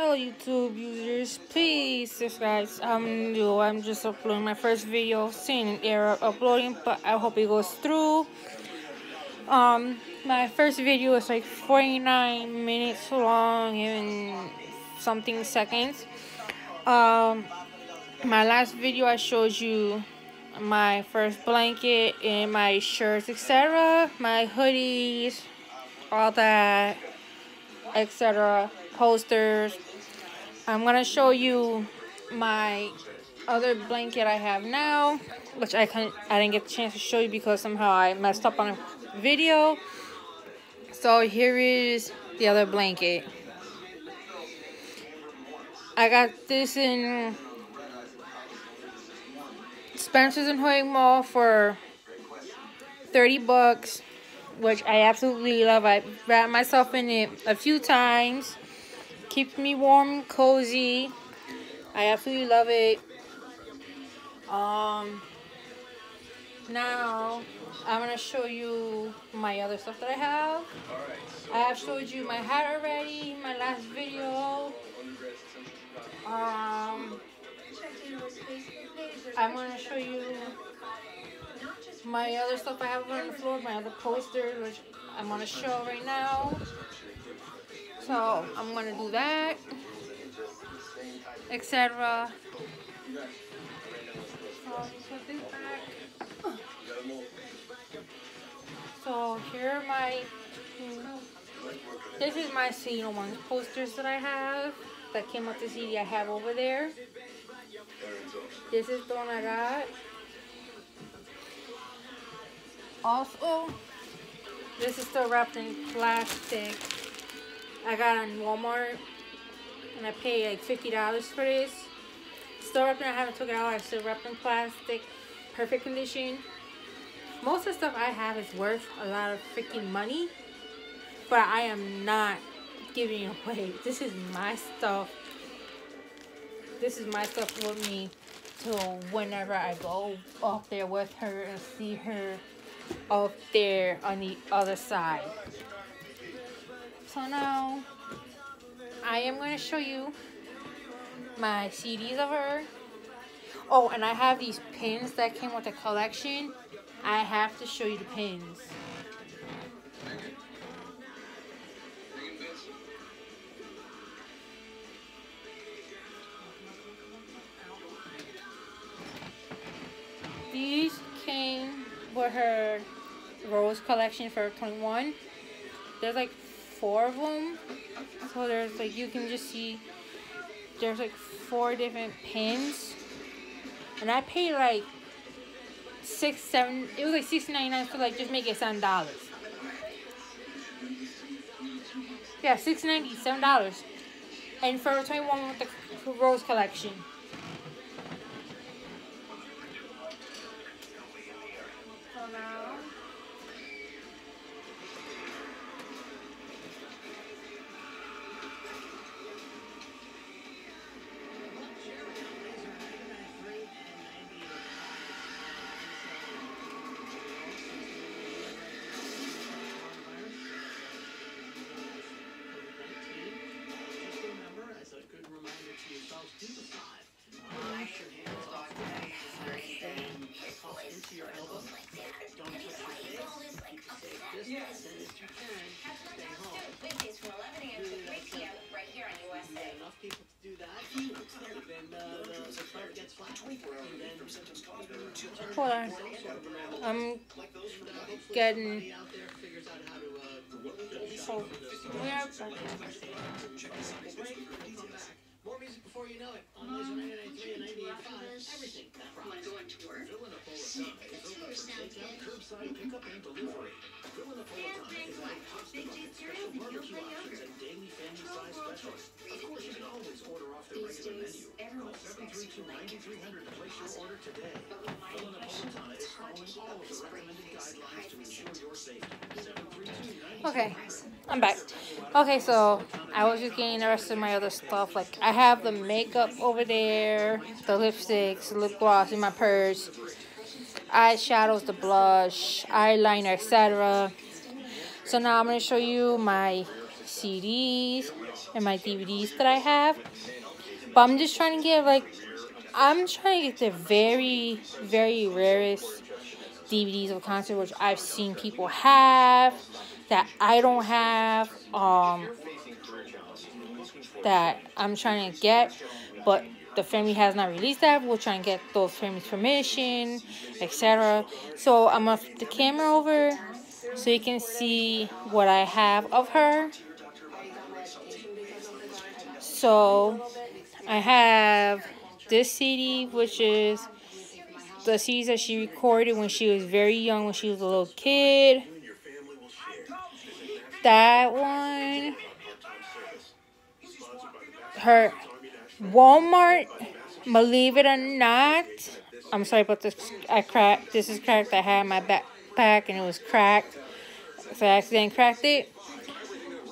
Hello YouTube users, please subscribe. I'm new. I'm just uploading my first video, seeing an error uploading, but I hope it goes through. Um, my first video is like 49 minutes long and something seconds. Um, my last video I showed you my first blanket and my shirts, etc. My hoodies, all that, etc. Posters. I'm gonna show you my other blanket I have now, which I can I didn't get the chance to show you because somehow I messed up on a video. So here is the other blanket. I got this in Spencer's and Hoyt Mall for 30 bucks, which I absolutely love. I wrapped myself in it a few times. Keeps me warm, cozy. I absolutely love it. Um, now I'm gonna show you my other stuff that I have. I have showed you my hat already, in my last video. Um, I'm going to show you my other stuff I have on the floor, my other posters, which I'm going to show right now. So, I'm to do that, etc. So, here are my, this is my Cena One posters that I have that came with the CD I have over there. This is the one I got. Also, this is still wrapped in plastic. I got on Walmart and I paid like $50 for this. Still wrapped in, I haven't took it out. I still wrapped in plastic. Perfect condition. Most of the stuff I have is worth a lot of freaking money. But I am not giving it away. This is my stuff. This is my stuff with me till whenever I go up there with her and see her up there on the other side. So now I am going to show you my CDs of her. Oh, and I have these pins that came with the collection. I have to show you the pins. These came with her rose collection for 21. There's like four of them. So there's like, you can just see, there's like four different pins. And I paid like six, seven, it was like six ninety nine for like just make it seven dollars. Yeah, six ninety, seven dollars. And for 21 with the rose collection. Hold on. I'm getting. So, where? More music before you know it. On Laser 993 and 98.5. Everything. Am I going to work? Tour sounds good. Curbside pickup and delivery. Fill in a full Yeah, time thanks, is Mike. at Big Hostable. Cereal Special feels barbecue options and daily family size specials. Always order off their These regular days, menu. Call expects you to like 732-9300 to place your order today. But with my Fill in a infection, Napolitana is following all of the recommended guidelines to ensure your safety. 732-9300. Okay, I'm back. Okay, so I was just getting the rest of my other stuff. Like I have the makeup over there, the lipsticks, lip gloss in my purse, eyeshadows, the blush, eyeliner, etc. So now I'm gonna show you my CDs and my DVDs that I have. But I'm just trying to get like I'm trying to get the very, very rarest DVDs of concert which I've seen people have that I don't have. Um that I'm trying to get, but the family has not released that. We'll try and get those families' permission, etc. So I'm gonna flip the camera over so you can see what I have of her. So I have this CD, which is the CDs that she recorded when she was very young, when she was a little kid. That one her Walmart, believe it or not, I'm sorry about this. I cracked. This is cracked. I had my backpack and it was cracked. So I accidentally cracked it.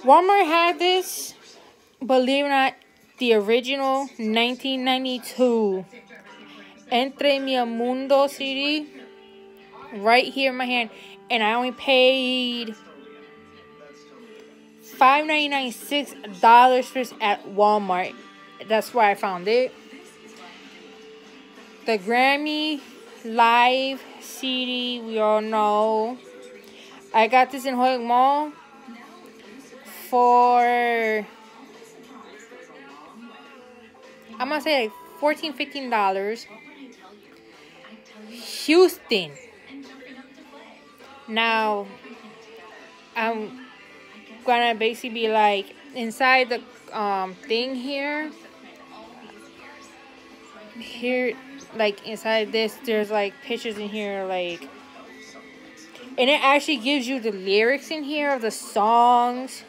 Walmart had this, believe it or not, the original 1992 Entre Mi Mundo CD right here in my hand. And I only paid five ninety nine six dollars for at Walmart. That's where I found it. The Grammy Live CD, we all know. I got this in Holyoke Mall for I'm gonna say like 14 15 dollars. Houston. Now, I'm gonna basically be like inside the um thing here here like inside this there's like pictures in here like and it actually gives you the lyrics in here of the songs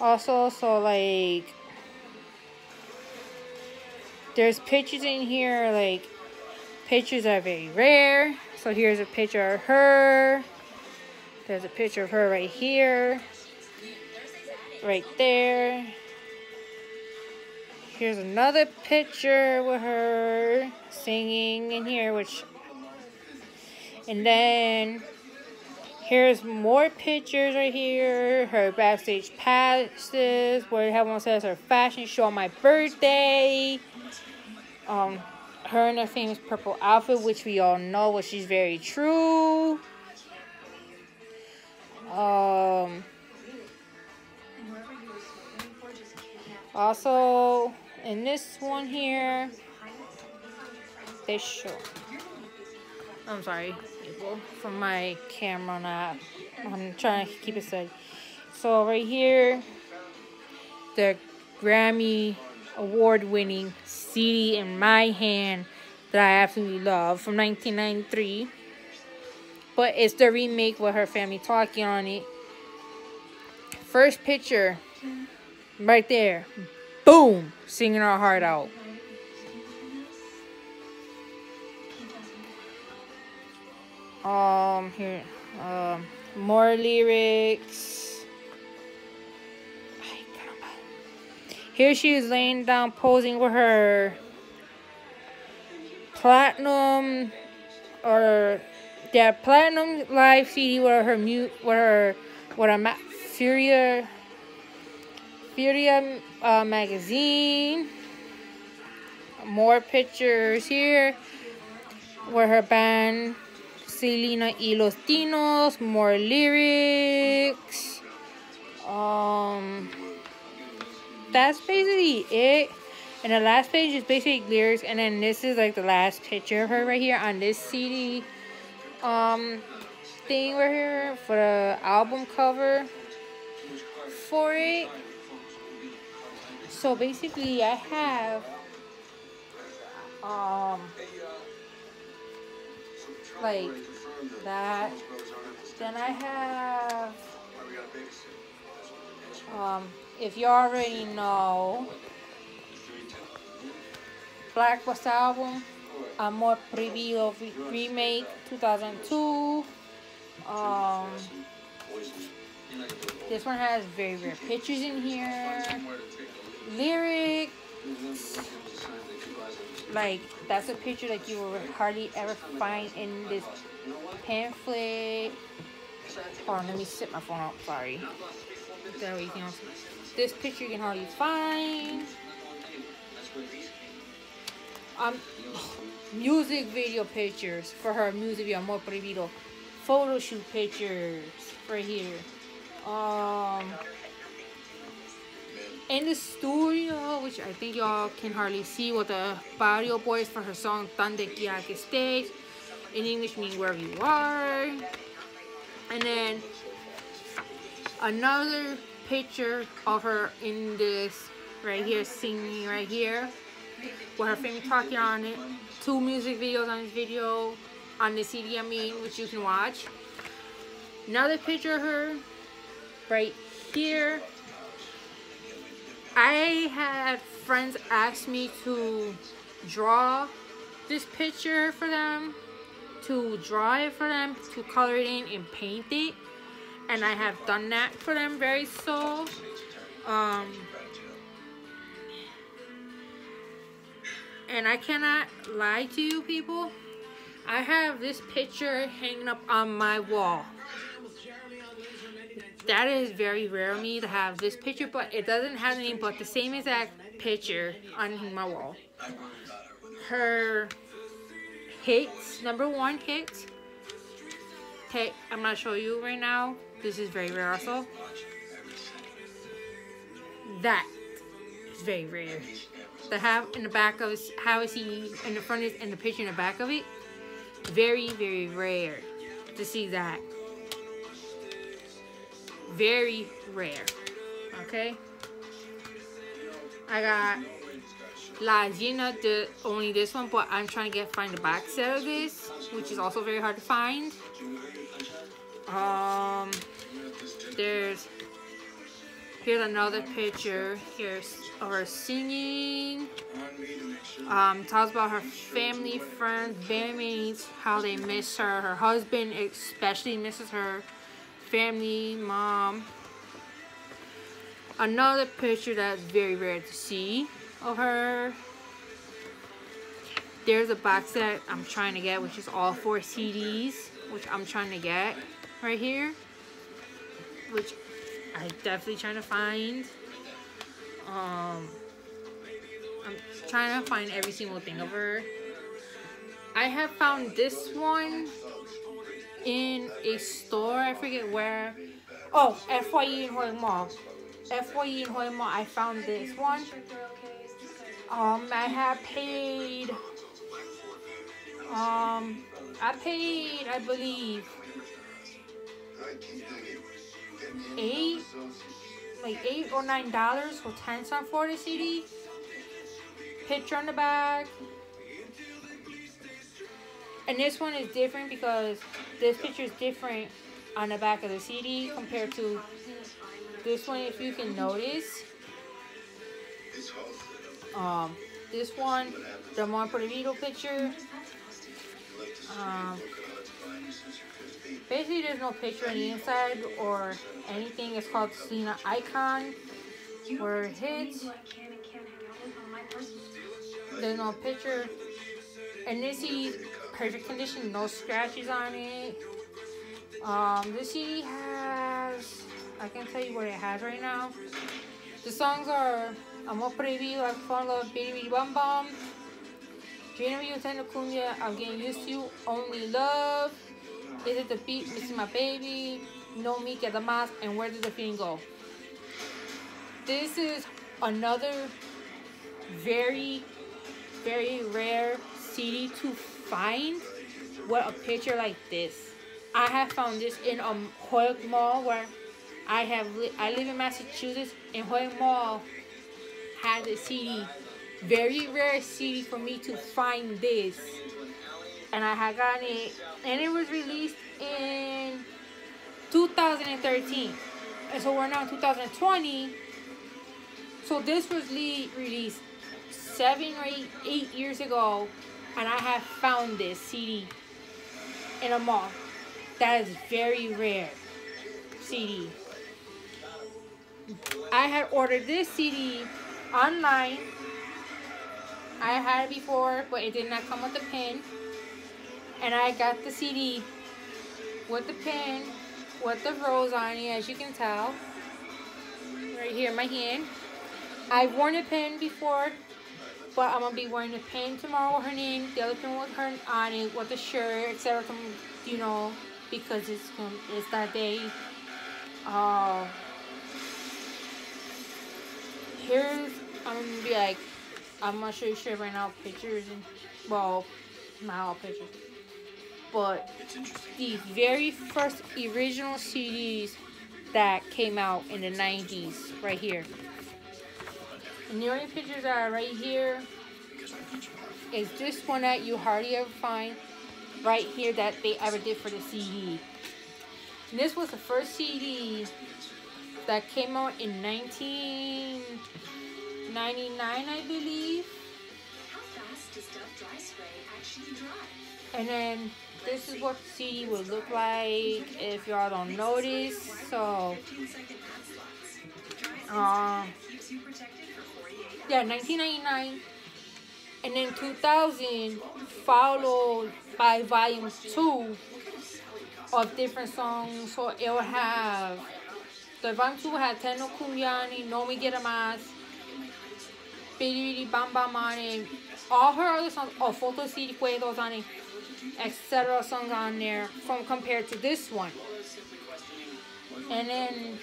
also so like there's pictures in here like pictures are very rare so here's a picture of her there's a picture of her right here right there. Here's another picture with her singing in here, which, and then here's more pictures right here. Her backstage passes, where everyone says her fashion show on my birthday. Um, her in her famous purple outfit, which we all know, which is very true. Um. Also, in this one here, they show. I'm sorry, people, from my camera not. I'm trying to keep it steady. So right here, the Grammy award-winning CD in my hand that I absolutely love from 1993. But it's the remake with her family talking on it. First picture Right there. Boom! Singing our heart out. Um, here. Um, more lyrics. Here she is laying down, posing with her platinum or yeah, platinum live CD with her mute, with her, with a Furia Furia uh, magazine. More pictures here. Where her band Selena y Los Dinos. More lyrics. Um, that's basically it. And the last page is basically lyrics. And then this is like the last picture of her right here on this CD um, thing right here for the album cover for it. So basically, I have um like that. Then I have um if you already know Black Bus album Amor Prohibido remake 2002 um this one has very rare pictures in here lyrics. Like that's a picture that you will hardly ever find in this pamphlet. On, let me sit my phone up. Sorry. This picture you can hardly find. Um, music video pictures for her music video Amor Prohibido. Photo shoot pictures right here. Um, in the studio, which I think y'all can hardly see, with the Barrio Boyzz for her song Quiera que Estés. In English, means wherever you are. And then another picture of her in this right here, singing right here, with her family talking on it. Two music videos on this video, on the CD, I mean, which you can watch. Another picture of her right here. I had friends ask me to draw this picture for them, to draw it for them, to color it in and paint it. And I have done that for them very so. Um, and I cannot lie to you people. I have this picture hanging up on my wall. That is very rare of me to have this picture, but it doesn't have any but the same exact picture on my wall. Her hits, number one hits. Okay, I'm gonna show you right now. This is very rare also. That is very rare. The have in the back of how is he in the front is and the picture in the back of it. Very, very rare to see that. Very rare. Okay. I got La Gina, the only this one, but I'm trying to get find the back set of this, which is also very hard to find. Um, there's here's another picture. Here's of her singing. Um, talks about her family, friends, bandmates, how they miss her. Her husband especially misses her. Family, mom. Another picture that's very rare to see of her. There's a box set I'm trying to get, which is all four CDs, which I'm trying to get right here. Which I'm definitely trying to find. Um, I'm trying to find every single thing of her. I have found this one in a store. I forget where. Oh, FYE in Holyoke Mall. FYE in Holyoke Mall. I found this one. Um, I have paid. Um, I paid, I believe, eight, like eight or nine dollars for ten cent for the CD. Picture on the back. And this one is different because this picture is different on the back of the CD compared to this one. If you can notice, um, this one, the Mon Prohibido picture. Um, basically, there's no picture on the inside or anything. It's called Selena Icon. Where it hits. There's no picture. And this is perfect condition, no scratches on it. Um, this CD has, I can't tell you what it has right now. The songs are Amor Prohibido, I Fall Love, Baby Baby Bum Bum, You, Techno Cumbia, I'm Getting Used to You, Only Love, Is It the Beat, Missing My Baby, No Me, Get the Mask, and Where did the Feeling Go? This is another very, very rare CD to find with a picture like this. I have found this in a Holyoke Mall where I have li I live in Massachusetts and Holyoke Mall has a CD. Very rare CD for me to find this. And I had gotten it and it was released in 2013. And so we're now in 2020. So this was released seven or eight, eight years ago and I have found this CD in a mall. That is very rare CD. I had ordered this CD online. I had it before, but it did not come with the pin. And I got the CD with the pin, with the rose on it, as you can tell. right here in my hand. I've worn a pin before, but I'm gonna be wearing a pin tomorrow with her name, the other pin with her on it, with the shirt, etc. You know, because it's it's that day. Uh, here's I'm gonna be like, I'm gonna show you shit right now, pictures and well, not all pictures, but the very first original CDs that came out in the 90s, right here. And the only pictures that are right here is this one that you hardly ever find right here that they ever did for the CD. And this was the first CD that came out in 1999, I believe. How fast does Dove Dry Spray actually dry? And then this is what the CD would look like if y'all don't notice. So, 15 second ad slots. Dry Spray uh, keeps you protected for 48 hours. yeah, 1999. And then 2000 followed by volume 2 of different songs. So it will have, the volume 2 had Teno Kunyani, No Me Get Más, Bidi Bidi Bam Bam on it, all her other songs, oh, Fotos y Recuerdos on it, etc. songs on there from compared to this one. And then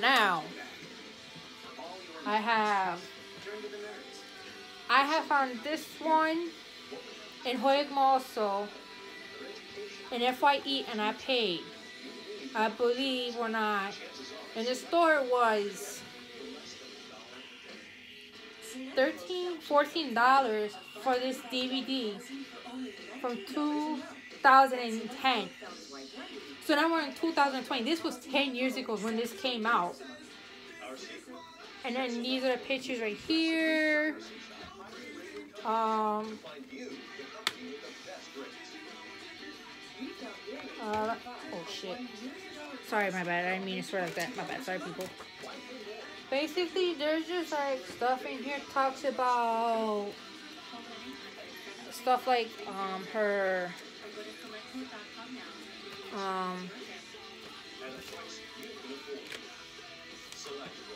now I have I have found this one in Holyoke also in FYE and I paid. I believe or not. And the store was $13, $14 for this DVD from 2010. So now we're in 2020. This was 10 years ago when this came out. And then these are the pictures right here. Um, uh, oh shit. Sorry, my bad. I didn't mean to swear like that. My bad. Sorry, people. Basically, there's just like stuff in here talks about stuff like um her um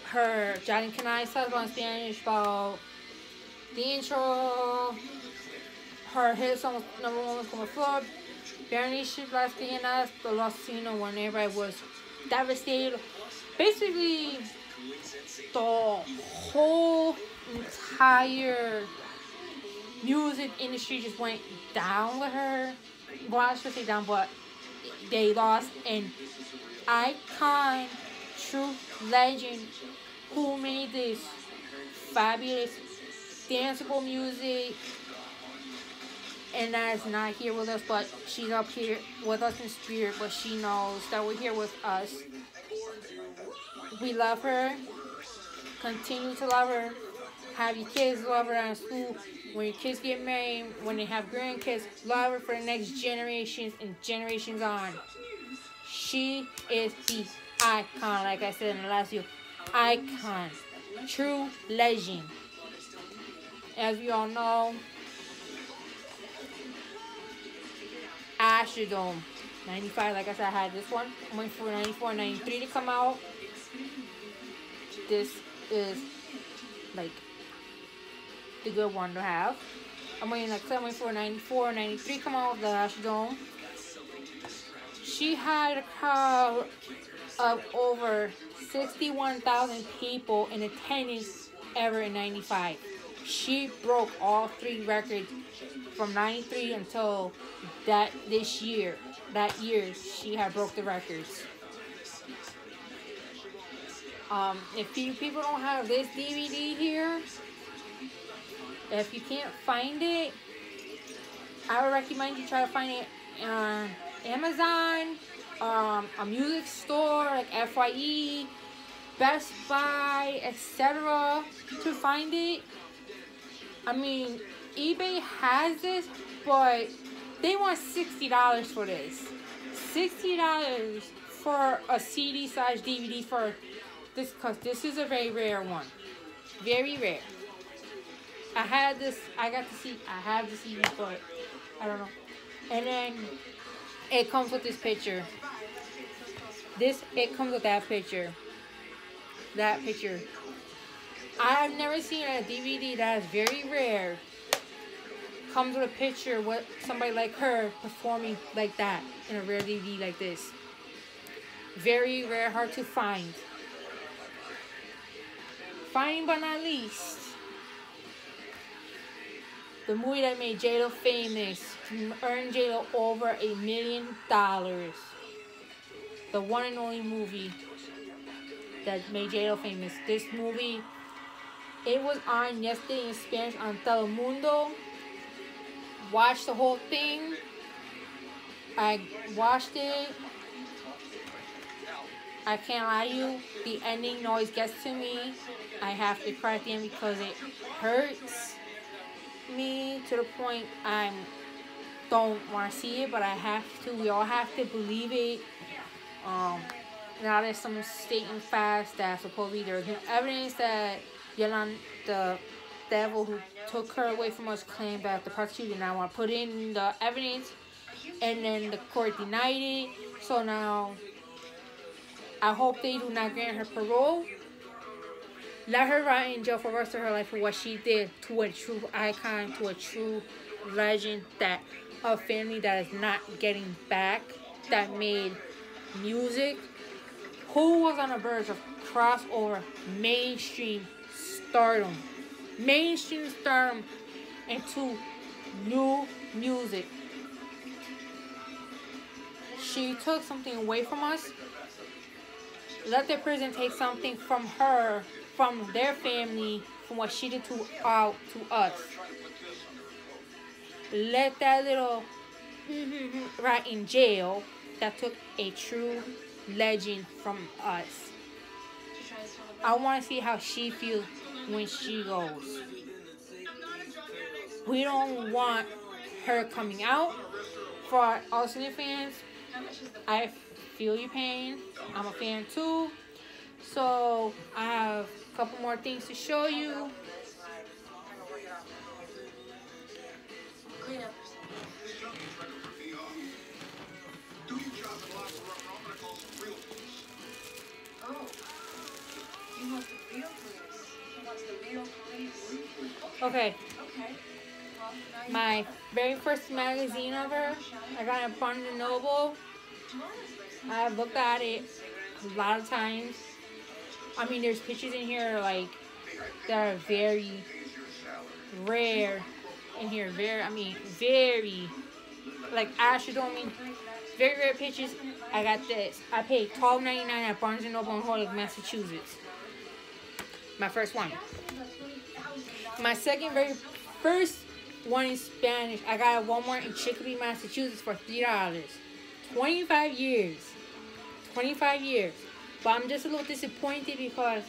her Johnny Can I says on Spanish about the intro, her hit song number one was Como Flor, Berenice Las Cayenas, The Lost Casino, when everybody was devastated. Basically, the whole entire music industry just went down with her. Well, I should say down, but they lost. An icon, true legend who made this fabulous danceable music. And that is not here with us but she's up here with us in spirit but she knows that we're here with us. We love her. Continue to love her. Have your kids love her in school when your kids get married when they have grandkids love her for the next generations and generations on she is the icon like i said in the last video icon true legend as we all know, Astrodome 95. Like I said, I had this one. I'm waiting for 94, 93 to come out. This is like the good one to have. I'm waiting like I'm waiting for 94, 93 come out of the Astrodome. She had a crowd of over 61,000 people in attendance ever in 95 she broke all three records from 93 until that this year that year she had broke the records um if you people don't have this dvd here if you can't find it i would recommend you try to find it on amazon um a music store like fye best buy etc to find it I mean, eBay has this, but they want $60 for this. $60 for a CD slash DVD for this, because this is a very rare one. Very rare. I had this, I got to see, I have the CD, but I don't know. And then it comes with this picture. This, it comes with that picture. that picture. I've never seen a DVD that is very rare. Comes with a picture with somebody like her performing like that in a rare DVD like this. Very rare, hard to find. Finally but not least, the movie that made J-Lo famous, earned J-Lo over a million dollars. The one and only movie that made J-Lo famous. This movie, it was on yesterday in Spanish on Telemundo. Watched the whole thing. I watched it. I can't lie to you, the ending always gets to me. I have to cry at the end because it hurts me to the point I don't want to see it, but I have to. We all have to believe it. Um, now there's some stating fast that supposedly there's evidence that Yolanda, the devil who took her away from us, claimed that the prosecutor now want to put in the evidence, and then the court denied it. So now I hope they do not grant her parole. Let her rot in jail for the rest of her life for what she did to a true icon, to a true legend, that a family that is not getting back, that made music, who was on the verge of crossover mainstream stardom, mainstream stardom into new music. She took something away from us. Let the prison take something from her, from their family, from what she did to out to us. Let that little right in jail that took a true legend from us. I want to see how she feels when she goes. We don't want her coming out. For all Cine fans, I feel your pain. I'm a fan too. So I have couple more things to show you. Okay, my very first magazine her, I got it at Barnes Noble. I've looked at it a lot of times. I mean, there's pictures in here like that are very rare in here. Very, I mean, very like astronomy. Very rare pictures. I got this. I paid twelve ninety nine at Barnes and Noble in Holyoke, Massachusetts. My first one. My second very first one in Spanish. I got at Walmart in Chicopee, Massachusetts for three dollars. Twenty five years. Twenty five years. But I'm just a little disappointed because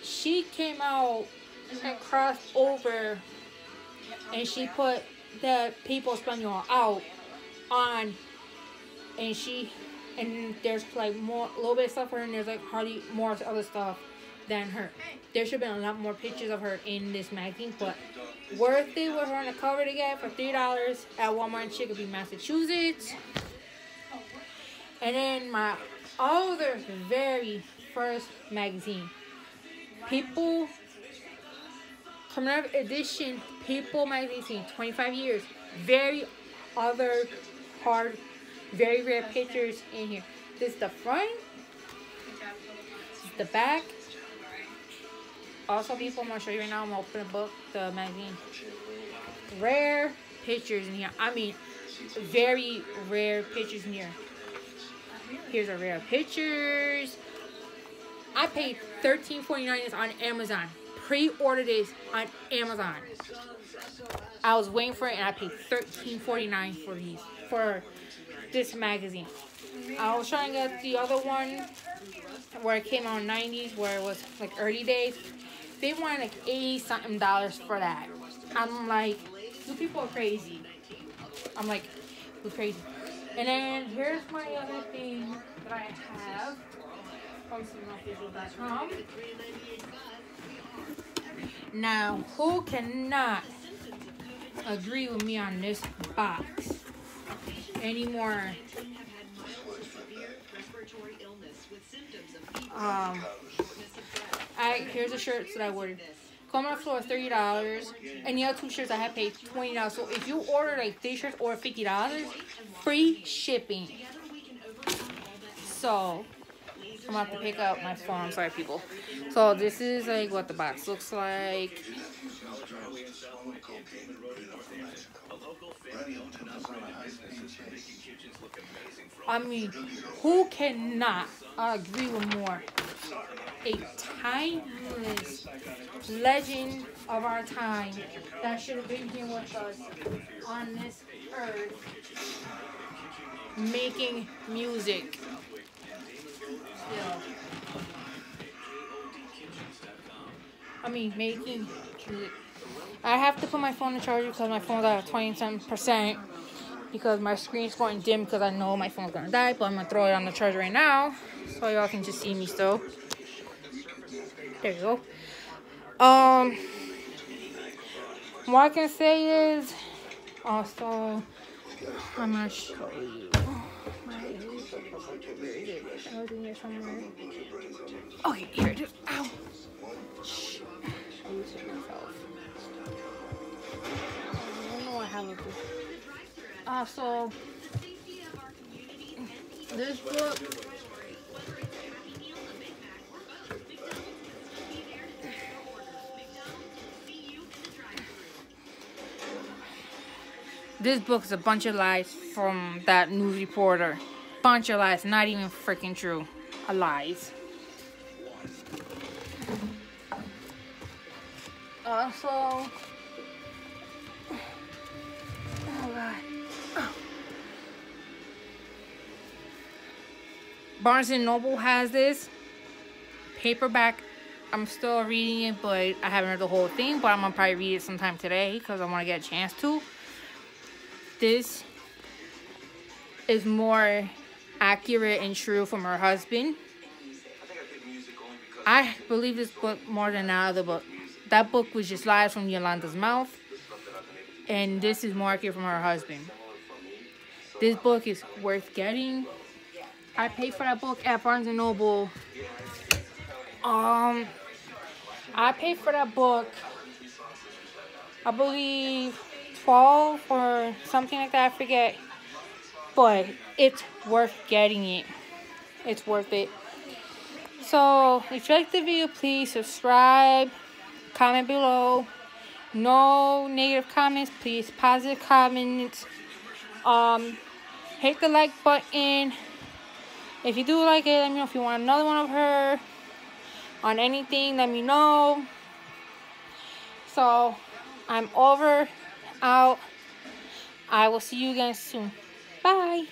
she came out and crossed over and she put the people Espanol out on and she and there's like more a little bit of stuff for her and there's like hardly more other stuff than her. There should have been a lot more pictures of her in this magazine, but worth it with her on the cover to get for three dollars at Walmart in Chicopee, Massachusetts. And then my other very first magazine, People commemorative edition People magazine, 25 years. Very other hard, very rare pictures in here. This is the front. The back. Also, people, I'm gonna show you right now. I'm gonna open the book, the magazine. Rare pictures in here. I mean, very rare pictures in here. Here's a rare pictures. I paid $13.49 on Amazon. Pre-ordered this on Amazon. I was waiting for it and I paid $13.49 for these for this magazine. I was trying to get the other one where it came out in 90s where it was like early days. They wanted like 80 something dollars for that. I'm like, you people are crazy. I'm like, you crazy. And then here's my other thing that I have from CinemaOfficial.com. Now, who cannot agree with me on this box anymore? Um, I here's the shirts that I ordered. Como Flor thirty dollars, and the other two shirts I had paid twenty dollars. So if you order like three shirts or fifty dollars, free shipping. So I'm about to pick up my phone. Sorry, people. So this is like what the box looks like. I mean, who cannot agree with more? A timeless legend of our time that should have been here with us on this earth making music. Still. I mean, making music. I have to put my phone in charger because my phone's at 27 percent because my screen's going dim because I know my phone's gonna die. But I'm gonna throw it on the charger right now so y'all can just see me still. There you go. Um, what I can say is also I'm gonna show you. Here somewhere. Okay, here it is. Ow. Shh. I used it myself. I don't know what happened. Also, this book. This book is a bunch of lies from that news reporter. Bunch of lies, not even freaking true. A lies. Also, oh god. Barnes and Noble has this paperback. I'm still reading it, but I haven't read the whole thing. But I'm gonna probably read it sometime today because I want to get a chance to. This is more accurate and true from her husband. I believe this book more than that other book. That book was just lies from Yolanda's mouth. And this is more accurate from her husband. This book is worth getting. I paid for that book at Barnes & Noble. Um, I paid for that book, I believe, 12 or something like that. I forget. But it's worth getting it. It's worth it. So, if you like the video, please subscribe, comment below. No negative comments, please. Positive comments. Um, hit the like button. If you do like it, let me know if you want another one of her on anything. Let me know. So, I'm over, out. I will see you again soon. Bye.